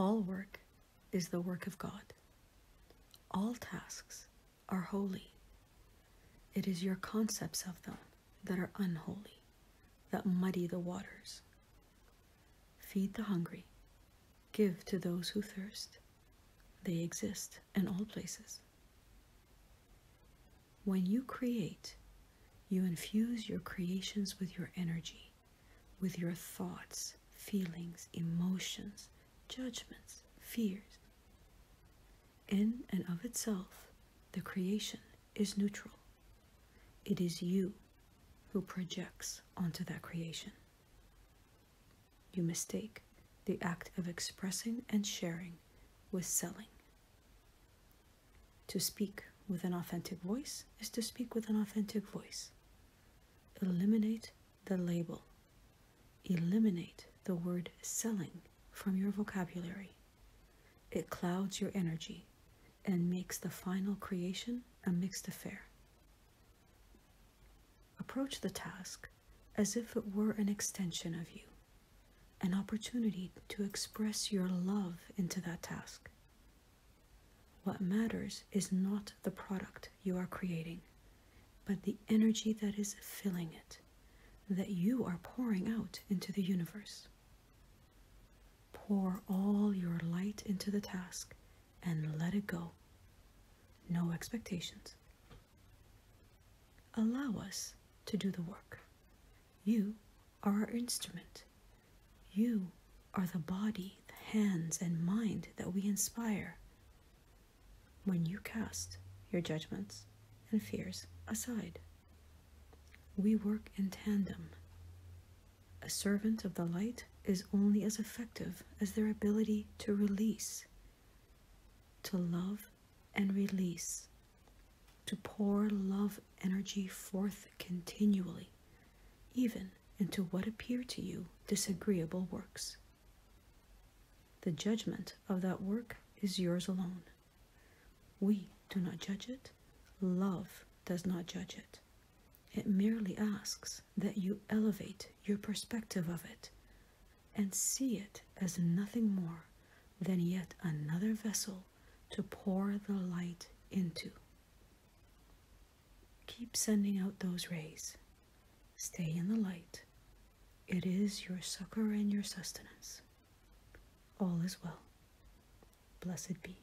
All work is the work of God. All tasks are holy. It is your concepts of them that are unholy, that muddy the waters. Feed the hungry, give to those who thirst. They exist in all places. When you create, you infuse your creations with your energy, with your thoughts, feelings, emotions, judgments, fears. In and of itself, the creation is neutral. It is you who projects onto that creation. You mistake the act of expressing and sharing with selling. To speak with an authentic voice is to speak with an authentic voice. Eliminate the label. Eliminate the word selling from your vocabulary. It clouds your energy and makes the final creation a mixed affair. Approach the task as if it were an extension of you, an opportunity to express your love into that task. What matters is not the product you are creating, but the energy that is filling it, that you are pouring out into the universe. Pour all your light into the task and let it go. No expectations. Allow us to do the work. You are our instrument. You are the body, the hands, and mind that we inspire. When you cast your judgments and fears aside, we work in tandem. A servant of the light is only as effective as their ability to release, to love and release, to pour love energy forth continually, even into what appear to you disagreeable works. The judgment of that work is yours alone. We do not judge it, love does not judge it. It merely asks that you elevate your perspective of it and see it as nothing more than yet another vessel to pour the light into. Keep sending out those rays. Stay in the light. It is your succor and your sustenance. All is well. Blessed be.